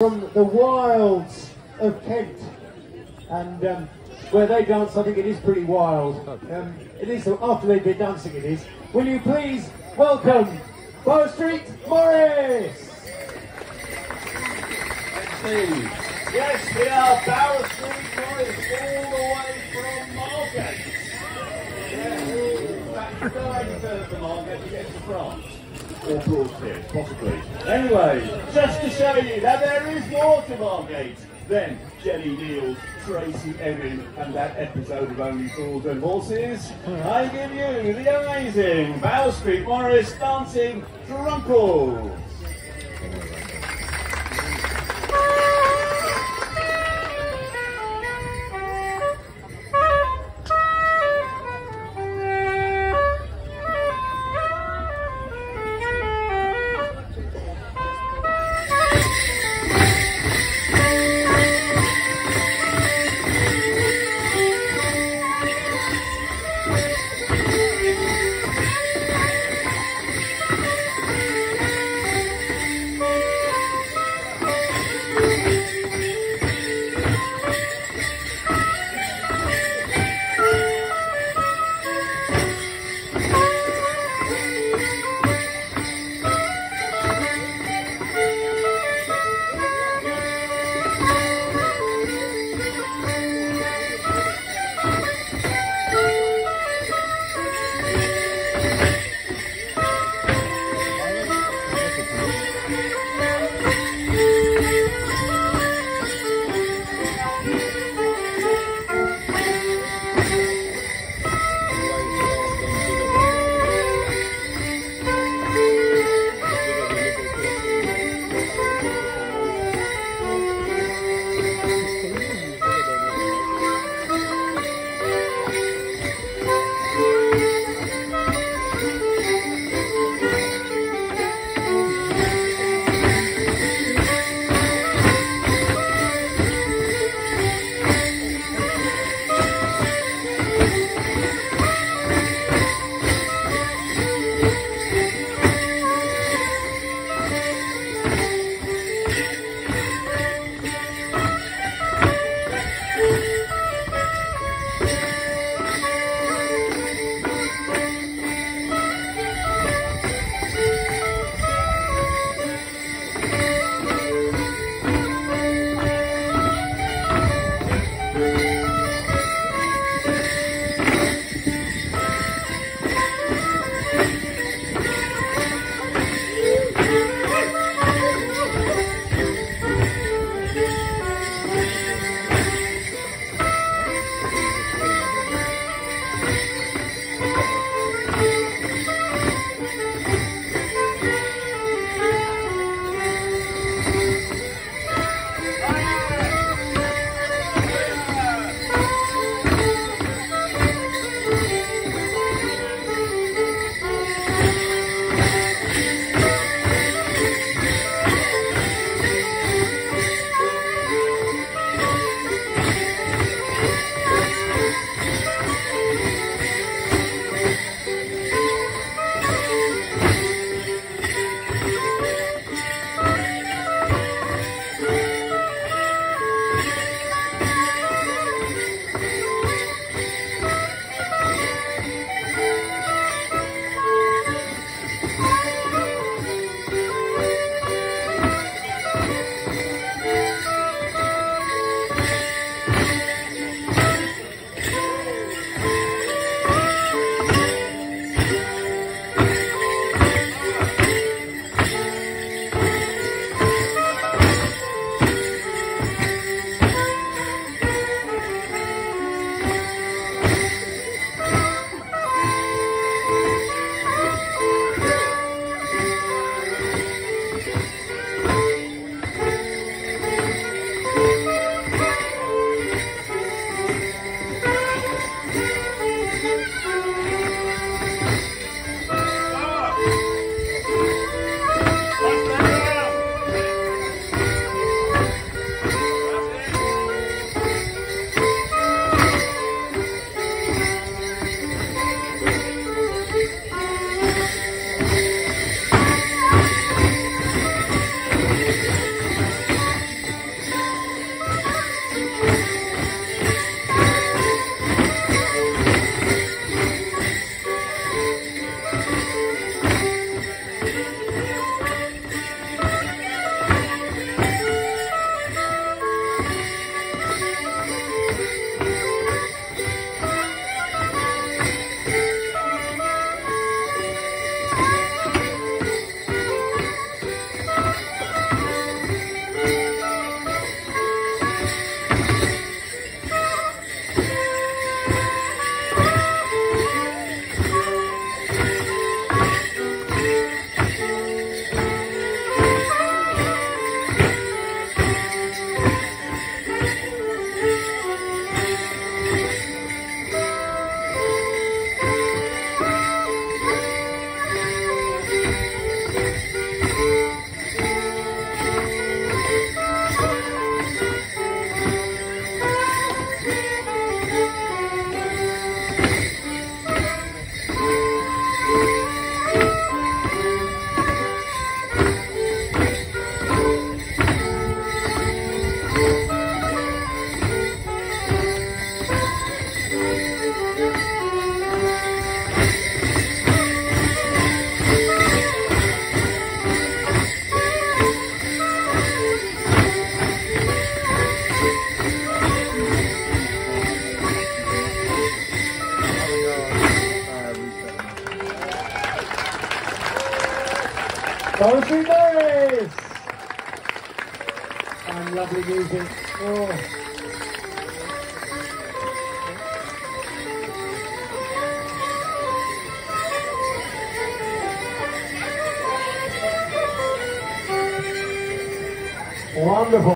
from the wilds of Kent. And um, where they dance, I think it is pretty wild. Um, at least after they've been dancing, it is. Will you please welcome Bower Street Morris? Yes, we are Bower Street Morris, all the way from Margate. Yeah. Back to Margate to get to France. Or Broadstairs, possibly. Anyway, just to show you that there is more to Margate than Jenny Neal, Tracey Emin, and that episode of Only Fools and Horses. Hmm. I give you the amazing Bower Street Morris dancing Trunkles. Dorothy Morris! And lovely music. Oh. Wonderful.